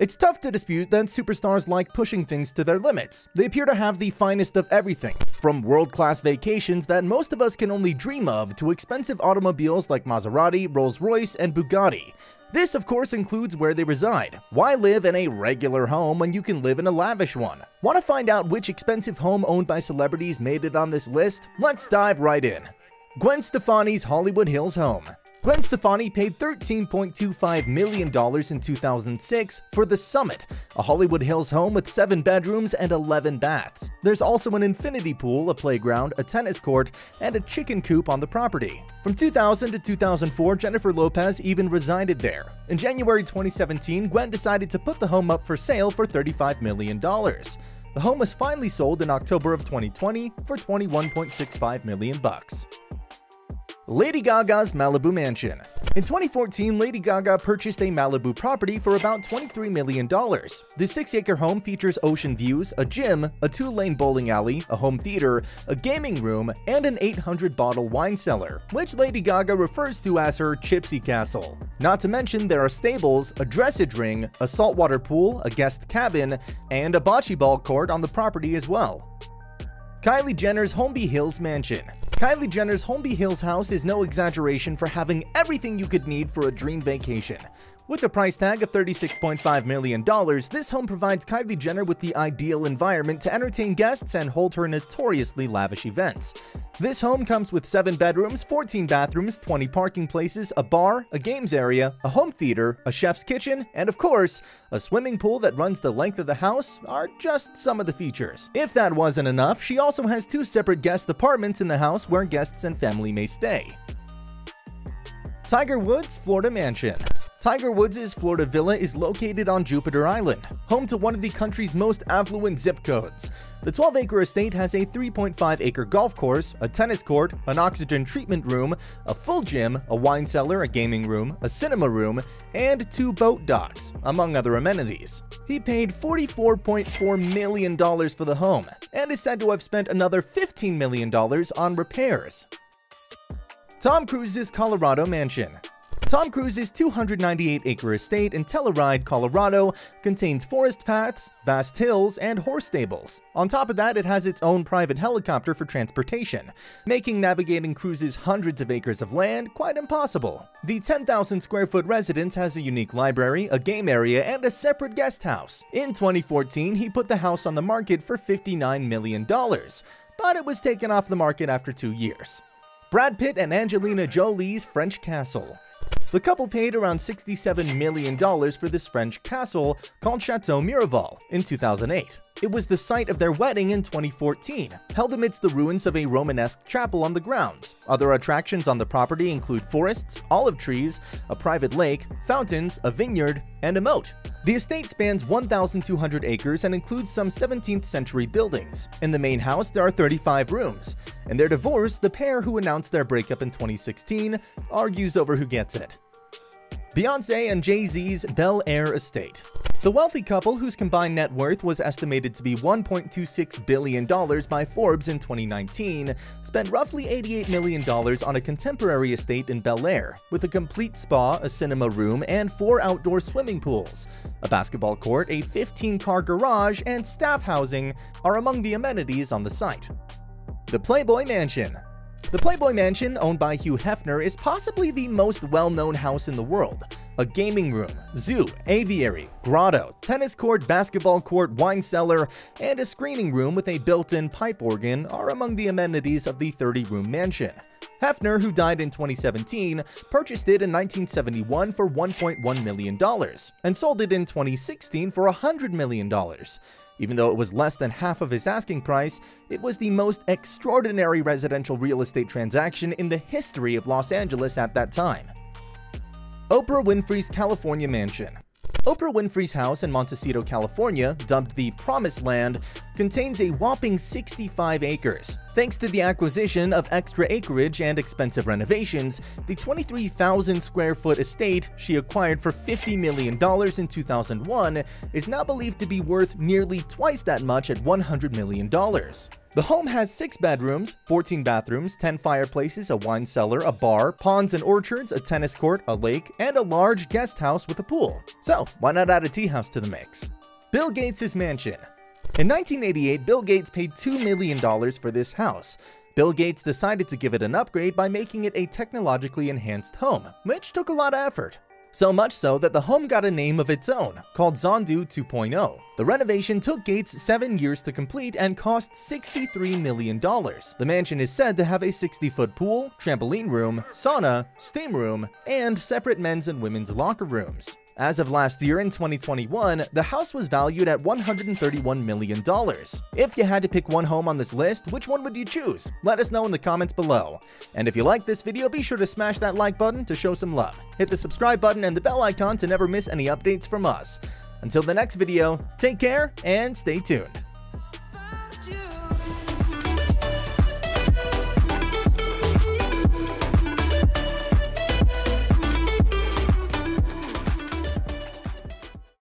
It's tough to dispute that superstars like pushing things to their limits. They appear to have the finest of everything, from world-class vacations that most of us can only dream of to expensive automobiles like Maserati, Rolls-Royce, and Bugatti. This, of course, includes where they reside. Why live in a regular home when you can live in a lavish one? Want to find out which expensive home owned by celebrities made it on this list? Let's dive right in. Gwen Stefani's Hollywood Hills home. Gwen Stefani paid $13.25 million in 2006 for The Summit, a Hollywood Hills home with 7 bedrooms and 11 baths. There's also an infinity pool, a playground, a tennis court, and a chicken coop on the property. From 2000 to 2004, Jennifer Lopez even resided there. In January 2017, Gwen decided to put the home up for sale for $35 million. The home was finally sold in October of 2020 for 21.65 million bucks. Lady Gaga's Malibu Mansion. In 2014, Lady Gaga purchased a Malibu property for about $23 million. The 6-acre home features ocean views, a gym, a two-lane bowling alley, a home theater, a gaming room, and an 800-bottle wine cellar, which Lady Gaga refers to as her Chipsy Castle. Not to mention there are stables, a dressage ring, a saltwater pool, a guest cabin, and a bocce ball court on the property as well. Kylie Jenner's Holmby Hills Mansion Kylie Jenner's Holmby Hills house is no exaggeration for having everything you could need for a dream vacation. With a price tag of $36.5 million, this home provides Kylie Jenner with the ideal environment to entertain guests and hold her notoriously lavish events. This home comes with 7 bedrooms, 14 bathrooms, 20 parking places, a bar, a games area, a home theater, a chef's kitchen, and of course, a swimming pool that runs the length of the house are just some of the features. If that wasn't enough, she also has two separate guest apartments in the house where guests and family may stay. Tiger Woods Florida Mansion Tiger Woods' Florida villa is located on Jupiter Island, home to one of the country's most affluent zip codes. The 12-acre estate has a 3.5-acre golf course, a tennis court, an oxygen treatment room, a full gym, a wine cellar, a gaming room, a cinema room, and two boat docks, among other amenities. He paid $44.4 million for the home, and is said to have spent another $15 million on repairs. Tom Cruise's Colorado Mansion Tom Cruise's 298-acre estate in Telluride, Colorado contains forest paths, vast hills, and horse stables. On top of that, it has its own private helicopter for transportation, making navigating Cruise's hundreds of acres of land quite impossible. The 10,000 square foot residence has a unique library, a game area, and a separate guest house. In 2014, he put the house on the market for $59 million, but it was taken off the market after two years. Brad Pitt and Angelina Jolie's French Castle the couple paid around $67 million for this French castle called Chateau Miraval in 2008. It was the site of their wedding in 2014, held amidst the ruins of a Romanesque chapel on the grounds. Other attractions on the property include forests, olive trees, a private lake, fountains, a vineyard, and a moat. The estate spans 1,200 acres and includes some 17th century buildings. In the main house, there are 35 rooms. In their divorce, the pair who announced their breakup in 2016 argues over who gets it. Beyonce and Jay-Z's Bel Air estate. The wealthy couple, whose combined net worth was estimated to be $1.26 billion by Forbes in 2019, spent roughly $88 million on a contemporary estate in Bel Air, with a complete spa, a cinema room, and four outdoor swimming pools. A basketball court, a 15-car garage, and staff housing are among the amenities on the site. The Playboy Mansion the Playboy Mansion, owned by Hugh Hefner, is possibly the most well-known house in the world. A gaming room, zoo, aviary, grotto, tennis court, basketball court, wine cellar, and a screening room with a built-in pipe organ are among the amenities of the 30-room mansion. Hefner, who died in 2017, purchased it in 1971 for $1.1 million and sold it in 2016 for $100 million. Even though it was less than half of his asking price, it was the most extraordinary residential real estate transaction in the history of Los Angeles at that time. Oprah Winfrey's California Mansion Oprah Winfrey's house in Montecito, California, dubbed the Promised Land, contains a whopping 65 acres. Thanks to the acquisition of extra acreage and expensive renovations, the 23,000 square foot estate she acquired for $50 million in 2001 is now believed to be worth nearly twice that much at $100 million. The home has 6 bedrooms, 14 bathrooms, 10 fireplaces, a wine cellar, a bar, ponds and orchards, a tennis court, a lake, and a large guest house with a pool. So, why not add a tea house to the mix? Bill Gates' mansion. In 1988, Bill Gates paid $2 million for this house. Bill Gates decided to give it an upgrade by making it a technologically enhanced home, which took a lot of effort. So much so that the home got a name of its own, called Xanadu 2.0. The renovation took Gates seven years to complete and cost $63 million. The mansion is said to have a 60-foot pool, trampoline room, sauna, steam room, and separate men's and women's locker rooms. As of last year in 2021, the house was valued at $131 million. If you had to pick one home on this list, which one would you choose? Let us know in the comments below. And if you like this video, be sure to smash that like button to show some love. Hit the subscribe button and the bell icon to never miss any updates from us. Until the next video, take care and stay tuned.